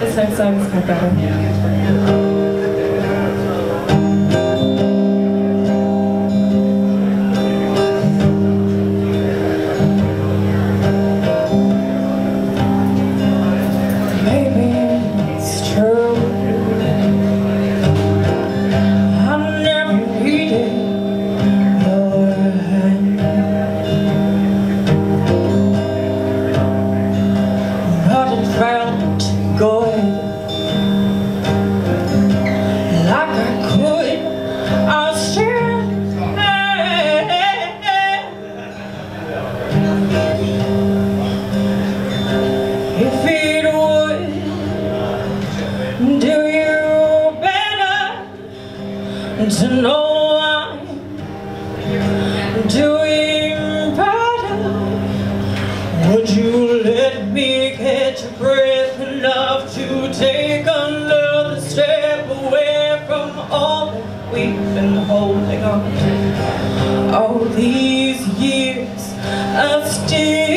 This next song is called Better. Maybe to know I'm doing better, would you let me catch your breath enough to take another step away from all we've been holding on all these years? I still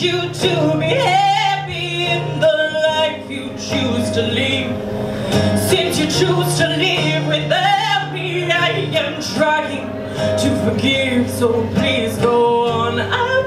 you to be happy in the life you choose to live. Since you choose to live without me, I am trying to forgive. So please go on. I